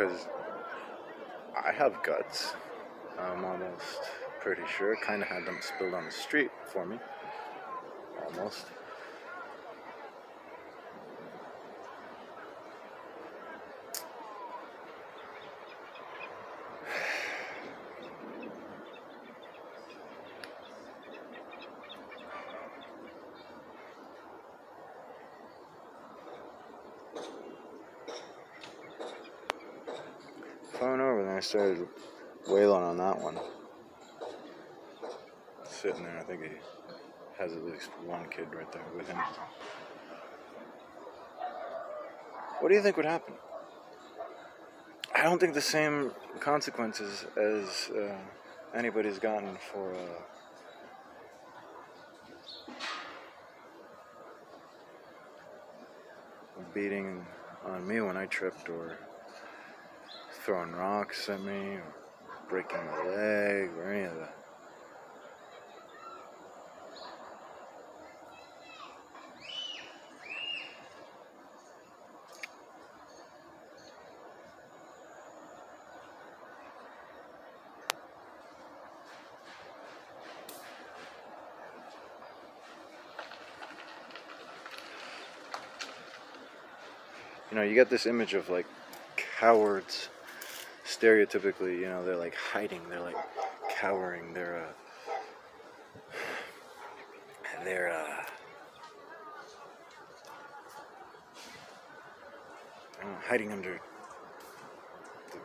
because I have guts. I'm almost pretty sure. Kind of had them spilled on the street for me. Almost. Phone over, then I started wailing on that one. Sitting there, I think he has at least one kid right there with him. What do you think would happen? I don't think the same consequences as uh, anybody's gotten for uh, beating on me when I tripped or throwing rocks at me or breaking my leg or any of that. You know, you get this image of like cowards stereotypically, you know, they're like hiding, they're like cowering, they're uh they're uh hiding under the,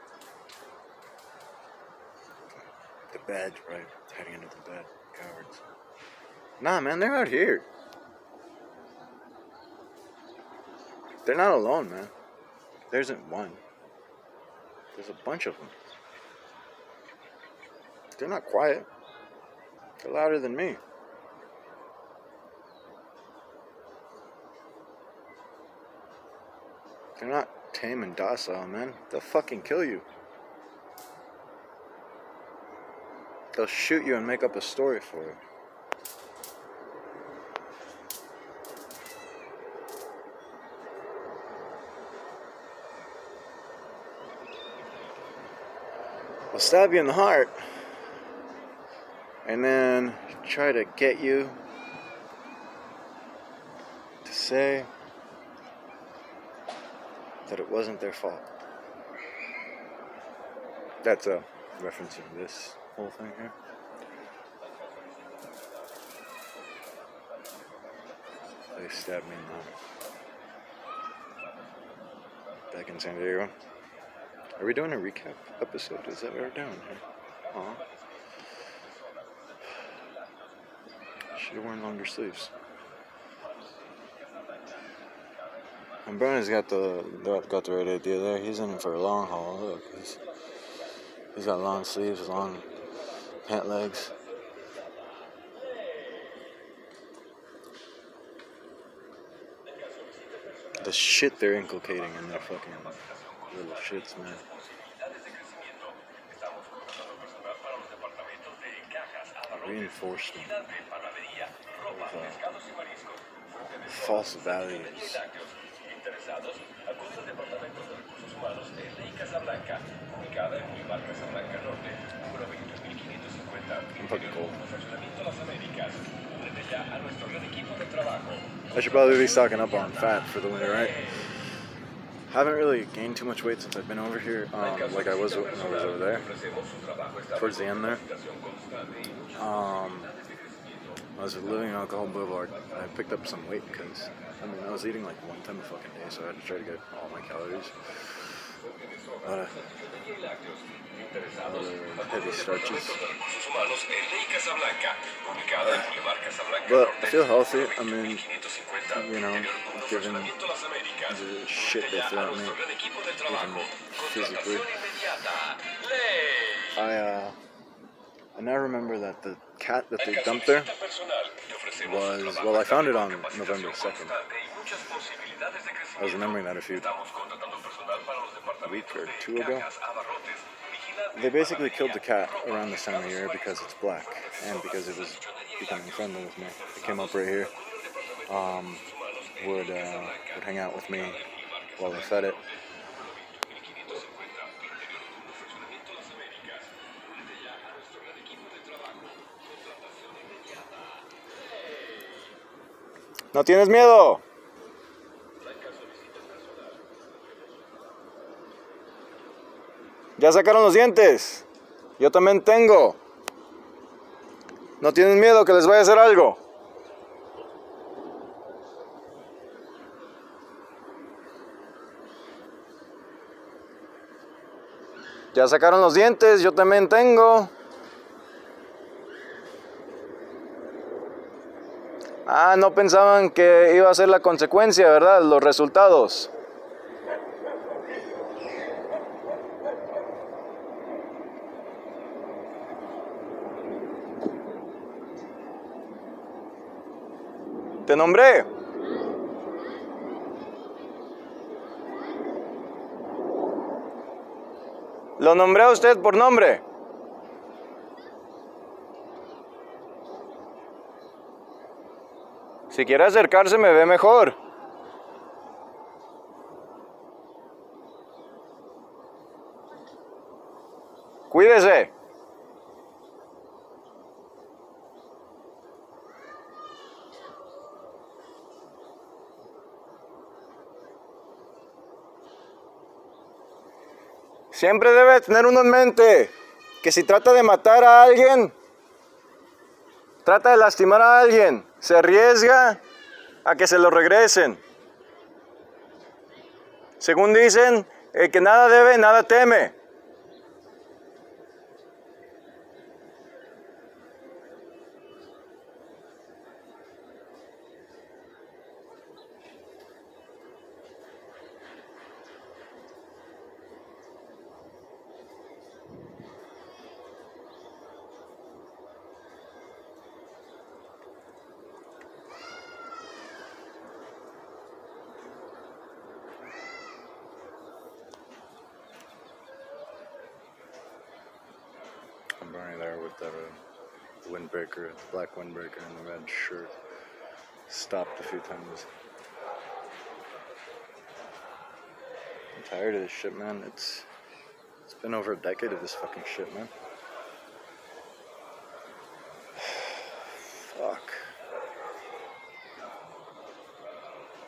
the bed, right? Hiding under the bed, cowards. Nah, man, they're out here. They're not alone, man. There isn't one. There's a bunch of them. They're not quiet. They're louder than me. They're not tame and docile, man. They'll fucking kill you. They'll shoot you and make up a story for it. Stab you in the heart and then try to get you to say that it wasn't their fault. That's a reference to this whole thing here. They stabbed me in the back in San Diego. Are we doing a recap episode? Is that what we're doing here? Aw. Should have worn longer sleeves. And Brennan's got the got the right idea there. He's in for a long haul. Look, he's he's got long sleeves, long pant legs. The shit they're inculcating in their fucking little shits, man. Reinforcement of false values. I should probably be stocking up on fat for the winter, right? I haven't really gained too much weight since I've been over here, um, like I was when I was over there, towards the end there. Um, I was living in Alcohol Boulevard. I picked up some weight because, I mean, I was eating like one time a fucking day, so I had to try to get all my calories. Uh, heavy starches. But I feel healthy. I mean, you know, given the shit they threw at me, even physically. I, uh, I now remember that the cat that they dumped there was, well, I found it on November 2nd. I was remembering that a few a week or two ago. They basically killed the cat around this time of year because it's black and because it was becoming friendly with me. It came up right here. Um, would uh, would hang out with me while I fed it. No tienes miedo. Ya sacaron los dientes. Yo también tengo. No tienes miedo que les vaya a hacer algo. Ya sacaron los dientes, yo también tengo. Ah, no pensaban que iba a ser la consecuencia, ¿verdad? Los resultados. Te nombré. Lo nombré a usted por nombre. Si quiere acercarse me ve mejor. Siempre debe tener uno en mente que si trata de matar a alguien, trata de lastimar a alguien, se arriesga a que se lo regresen. Según dicen, el que nada debe, nada teme. Windbreaker, the black windbreaker and the red shirt. Stopped a few times. I'm tired of this shit, man. It's it's been over a decade of this fucking shit, man. Fuck.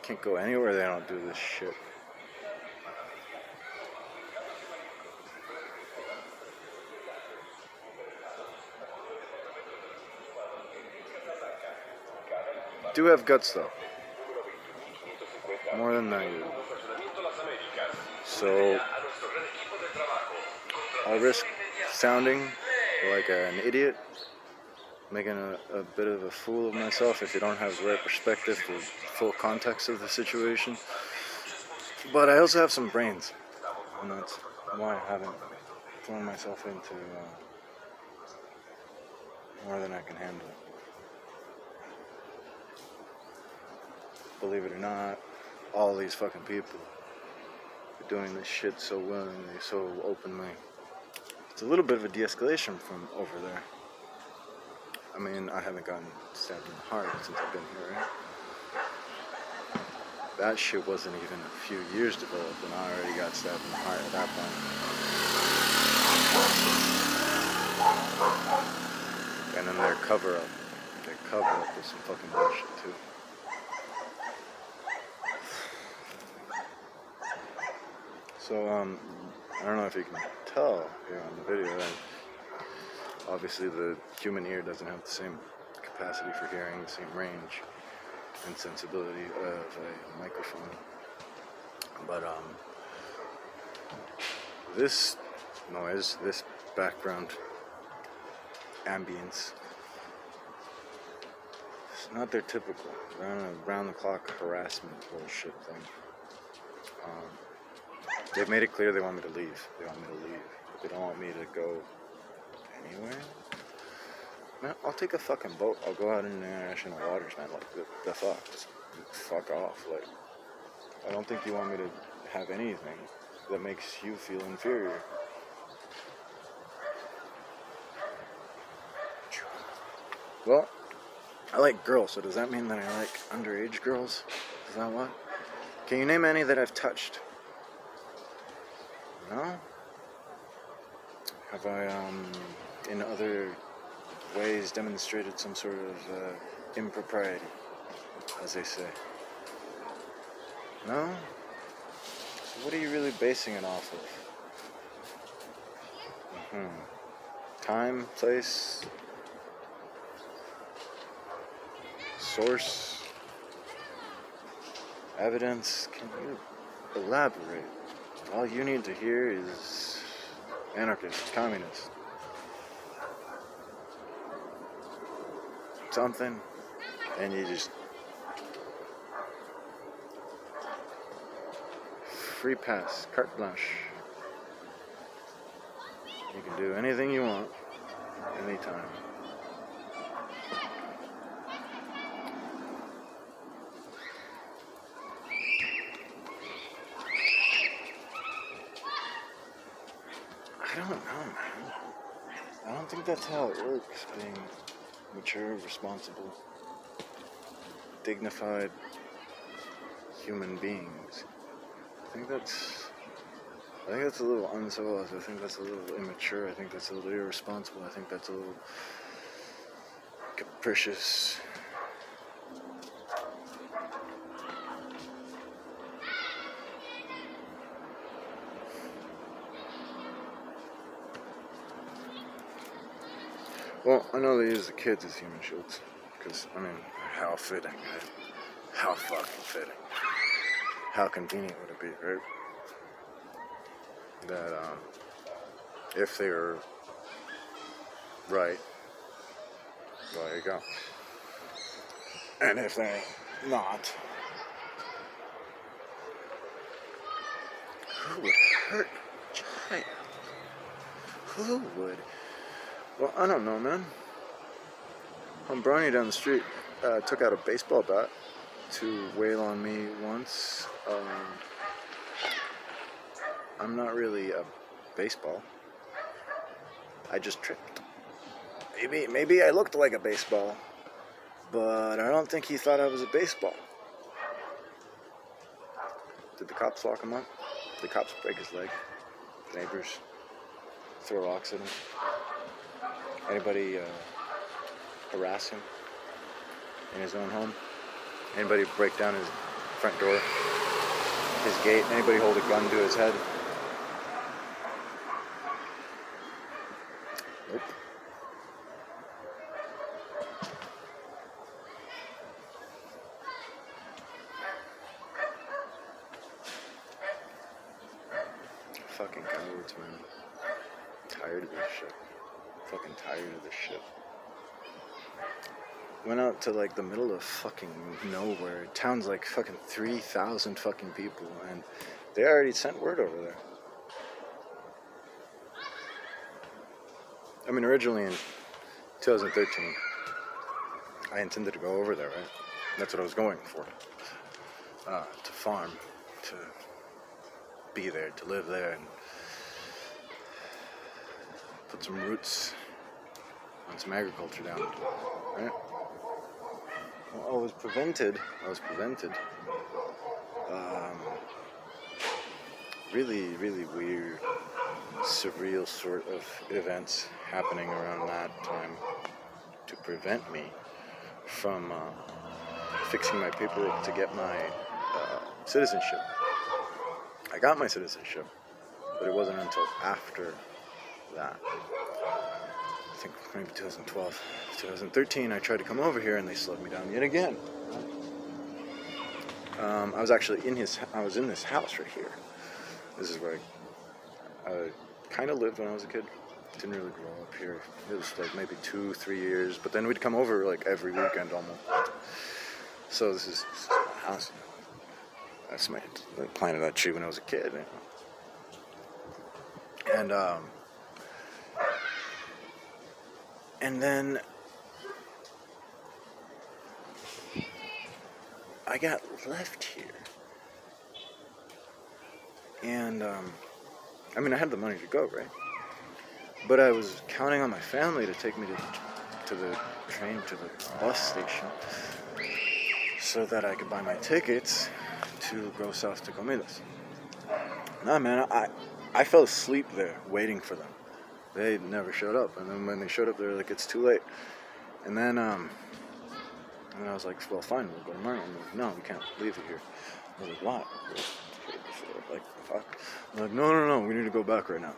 Can't go anywhere they don't do this shit. Do have guts though. More than that. you. So I'll risk sounding like an idiot, making a, a bit of a fool of myself if you don't have the right perspective, the full context of the situation. But I also have some brains, and that's why I haven't thrown myself into uh, more than I can handle. Believe it or not, all these fucking people are doing this shit so willingly, so openly. It's a little bit of a de-escalation from over there. I mean, I haven't gotten stabbed in the heart since I've been here, right? That shit wasn't even a few years developed, and I already got stabbed in the heart at that point. And then their cover up, their cover up was some fucking bullshit too. So, um, I don't know if you can tell here on the video that obviously the human ear doesn't have the same capacity for hearing, the same range and sensibility of a microphone. But, um, this noise, this background ambience, it's not their typical round the clock harassment bullshit thing. Um, They've made it clear they want me to leave. They want me to leave. They don't want me to go anywhere. Man, I'll take a fucking boat. I'll go out in the international waters, man. Like, the, the fuck? Just fuck off. Like, I don't think you want me to have anything that makes you feel inferior. Well, I like girls, so does that mean that I like underage girls? Is that what? Can you name any that I've touched? No? Have I, um, in other ways demonstrated some sort of uh, impropriety? as they say. No? So what are you really basing it off of? hmm Time, place, source, evidence. Can you elaborate? All you need to hear is anarchist, communist. Something, and you just free pass, carte blanche. You can do anything you want, anytime. I don't know, man. I don't think that's how it works, being mature, responsible, dignified human beings. I think that's I think that's a little uncivilized. I think that's a little immature. I think that's a little irresponsible. I think that's a little capricious. Well, I know they use the kids as human shields. Because, I mean, how fitting. Right? How fucking fitting. How convenient would it be, right? That, um, if they are right, well, there you go. And if they're not, who would hurt a child? Who would? Well, I don't know, man. Brony down the street uh, took out a baseball bat to wail on me once. Um, I'm not really a baseball. I just tripped. Maybe maybe I looked like a baseball, but I don't think he thought I was a baseball. Did the cops lock him up? Did the cops break his leg? Neighbors throw rocks at him? Anybody uh, harass him in his own home? Anybody break down his front door, his gate? Anybody hold a gun to his head? Nope. Fucking cowards, man. Tired of this shit. Fucking tired of this shit. Went out to like the middle of fucking nowhere. Town's like fucking 3,000 fucking people, and they already sent word over there. I mean, originally in 2013, I intended to go over there, right? That's what I was going for. Uh, to farm, to be there, to live there, and put some roots on some agriculture down, right? Well, I was prevented. I was prevented. Um, really, really weird, surreal sort of events happening around that time to prevent me from uh, fixing my paperwork to get my uh, citizenship. I got my citizenship, but it wasn't until after that. I think maybe 2012, 2013, I tried to come over here and they slowed me down yet again. Um, I was actually in his, I was in this house right here. This is where I, I kind of lived when I was a kid. Didn't really grow up here. It was like maybe two, three years, but then we'd come over like every weekend almost. So this is, this is my house. That's my I planted that tree when I was a kid. You know? And um, and then I got left here. And, um, I mean, I had the money to go, right? But I was counting on my family to take me to, to the train, to the bus station, so that I could buy my tickets to go south to Comidas. Nah, man, I, I fell asleep there waiting for them they never showed up. And then when they showed up, they were like, it's too late. And then, um, And I was like, well, fine, we'll go tomorrow. And like, no, we can't leave here. I was like, why? Like, fuck. I'm like, no, no, no, we need to go back right now.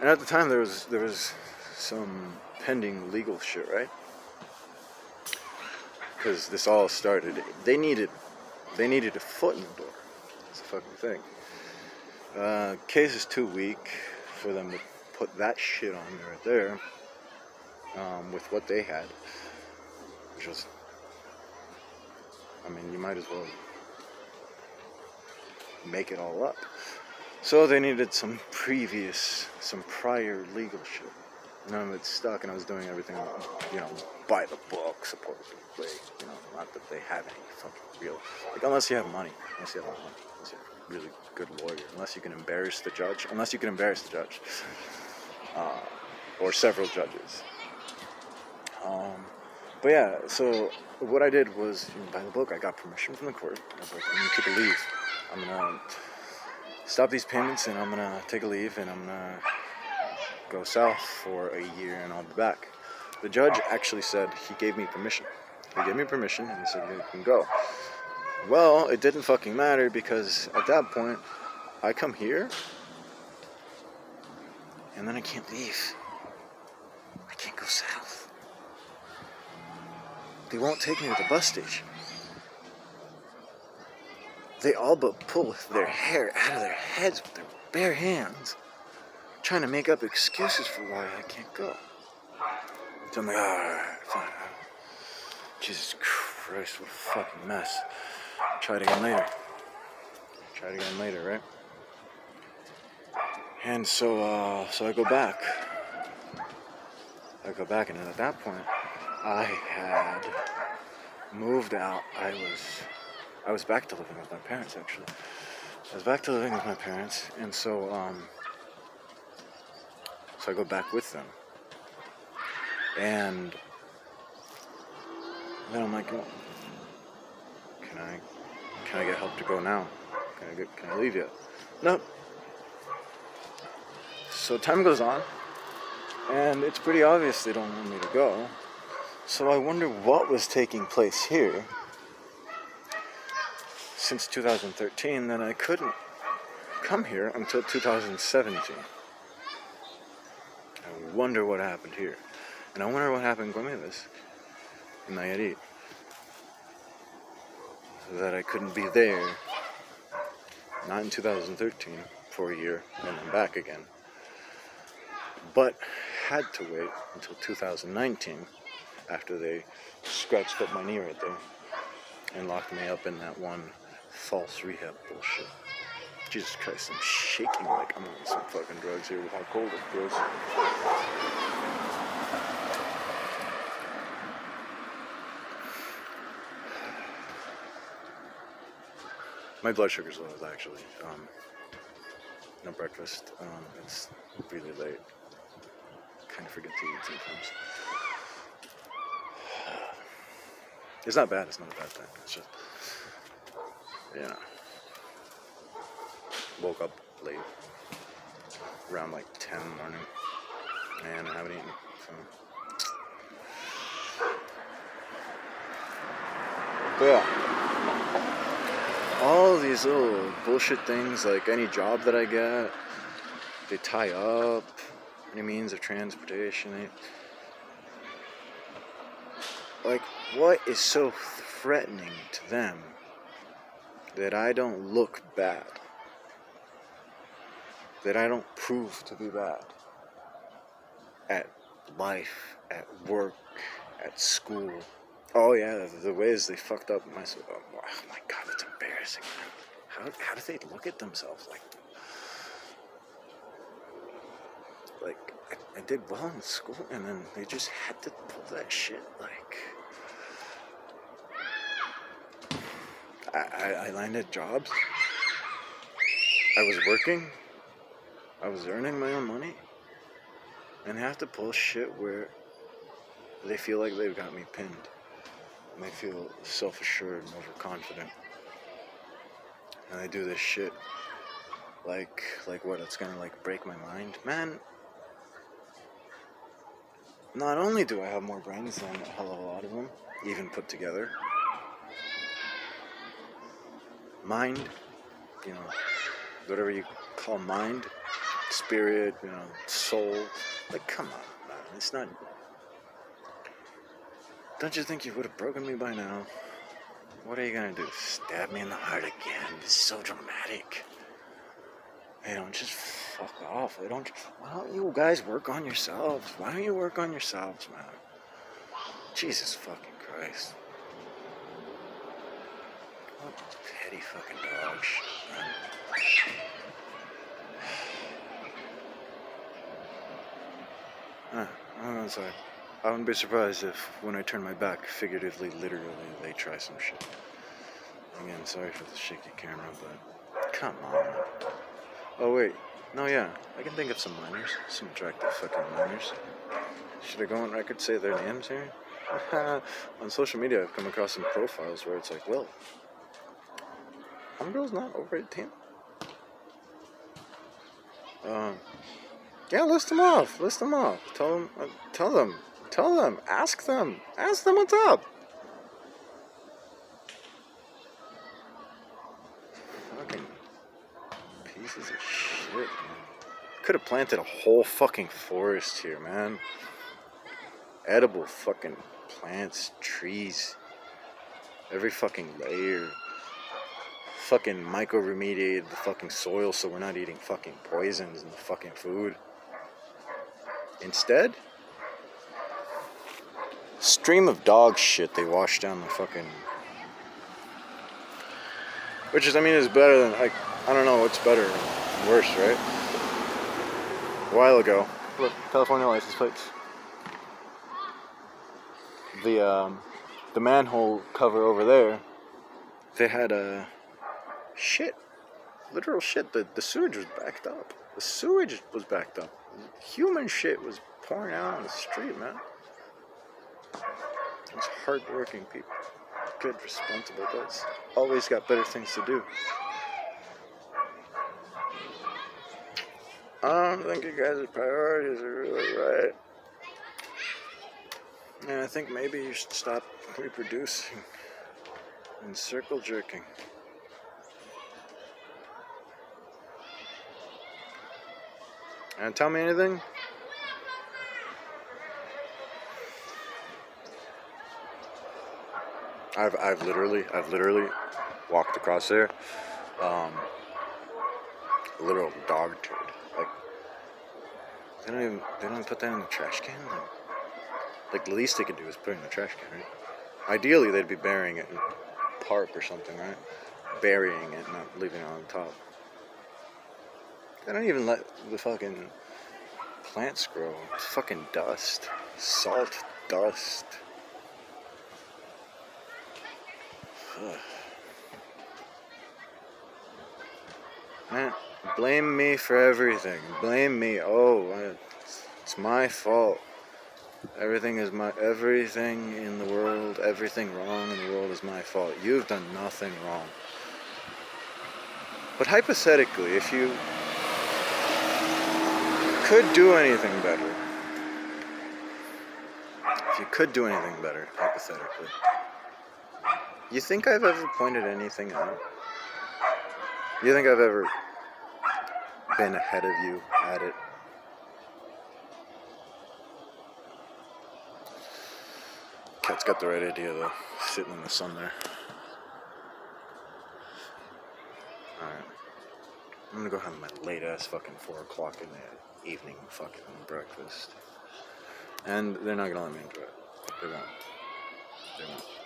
And at the time, there was there was some pending legal shit, right? Because this all started. They needed they needed a foot in the door. That's the fucking thing. Uh, case is too weak for them to put that shit on right there um, with what they had, which was, I mean, you might as well make it all up. So they needed some previous, some prior legal shit. None of it stuck, and I was doing everything, you know, by the book, supposedly. You know, not that they have any fucking real, like, unless you have money, unless you have money, unless you're a really good lawyer, unless you can embarrass the judge, unless you can embarrass the judge, uh, or several judges. Um, but yeah, so what I did was, you know, by the book, I got permission from the court. I was like, I'm gonna take a leave. I'm gonna stop these payments and I'm gonna take a leave and I'm gonna go south for a year and I'll be back. The judge actually said he gave me permission. He gave me permission and he said you can go. Well, it didn't fucking matter because at that point I come here and then I can't leave. I can't go south. They won't take me to the bus station. They all but pull their hair out of their heads with their bare hands, trying to make up excuses for why I can't go. So I'm like, alright, fine. Jesus Christ, what a fucking mess. Try it again later. Try it again later, right? And so, uh, so I go back. I go back, and at that point, I had moved out. I was, I was back to living with my parents actually. I was back to living with my parents, and so, um, so I go back with them, and then I'm like, oh, can I, can I get help to go now? Can I get, can I leave yet? Nope. So time goes on, and it's pretty obvious they don't want me to go. So I wonder what was taking place here since 2013 that I couldn't come here until 2017. I wonder what happened here. And I wonder what happened in Guameles, in Nayarit. That I couldn't be there, not in 2013, for a year, and then back again but had to wait until 2019 after they scratched up my knee right there and locked me up in that one false rehab bullshit. Jesus Christ, I'm shaking like I'm on some fucking drugs here with how cold it feels. My blood sugar's low, actually. Um, no breakfast. Um, it's really late kind of forget to eat sometimes. It's not bad. It's not a bad thing. It's just, yeah. Woke up late, around like 10 in the morning, and I haven't eaten. So. But yeah, all these little bullshit things, like any job that I get, they tie up any means of transportation. Eh? Like, what is so threatening to them that I don't look bad? That I don't prove to be bad at life, at work, at school. Oh yeah, the ways they fucked up my. Oh my god, it's embarrassing. How, how do they look at themselves like like I, I did well in school, and then they just had to pull that shit. Like I, I, I landed jobs. I was working. I was earning my own money, and they have to pull shit where they feel like they've got me pinned. And they feel self-assured and overconfident. And they do this shit like like what it's gonna like break my mind man not only do I have more brains than a hell of a lot of them, even put together, mind, you know, whatever you call mind, spirit, you know, soul. Like, come on, man. It's not. Don't you think you would have broken me by now? What are you gonna do? Stab me in the heart again? It's so dramatic. You know, just fuck off. They don't. Why don't you guys work on yourselves? Why don't you work on yourselves, man? Jesus fucking Christ. What petty fucking dog shit, man. Ah, I'm sorry. I wouldn't be surprised if, when I turn my back, figuratively, literally, they try some shit. Again, sorry for the shaky camera, but come on. Oh wait, no, yeah, I can think of some minors. some attractive fucking minors. Should I go on record say their names here? on social media, I've come across some profiles where it's like, well, homegirl's not over 18. Um, yeah, list them off. List them off. Tell them. Uh, tell them. Tell them. Ask them. Ask them what's up. Fucking pieces of shit, man. Could have planted a whole fucking forest here, man. Edible fucking plants, trees. Every fucking layer. Fucking mycoremediated the fucking soil so we're not eating fucking poisons in the fucking food. Instead, stream of dog shit they wash down the fucking. Which is, I mean, is better than like I don't know what's better, worse, right? A while ago, look, California license plates. The um, the manhole cover over there, they had a uh, shit, literal shit. The the sewage was backed up. The sewage was backed up human shit was pouring out on the street, man. These hardworking people, good, responsible guys, always got better things to do. I don't think you guys' priorities are really right. And I think maybe you should stop reproducing and circle jerking. And tell me anything? I've I've literally I've literally walked across there. Um, literal dog turd. They don't even they don't even put that in the trash can. Like, the least they could do is put it in the trash can, right? Ideally they'd be burying it in a park or something, right? Burying it, not leaving it on top. They don't even let the fucking plants grow. It's fucking dust. Salt dust. Man, blame me for everything. Blame me. Oh, it's my fault. Everything is my everything in the world, everything wrong in the world is my fault. You've done nothing wrong. But hypothetically, if you could do anything better, if you could do anything better, hypothetically, you think I've ever pointed anything out? You think I've ever been ahead of you at it? Cat's got the right idea though, sitting in the sun there. Alright. I'm gonna go have my late ass fucking 4 o'clock in the evening fucking breakfast. And they're not gonna let me enjoy it. They won't. They won't.